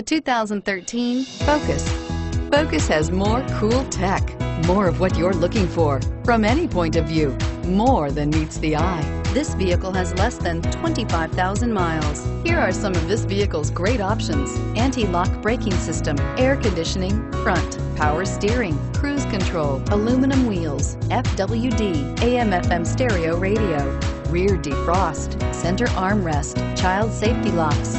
The 2013 Focus. Focus has more cool tech, more of what you're looking for. From any point of view, more than meets the eye. This vehicle has less than 25,000 miles. Here are some of this vehicle's great options. Anti-lock braking system, air conditioning, front, power steering, cruise control, aluminum wheels, FWD, AM FM stereo radio, rear defrost, center armrest, child safety locks.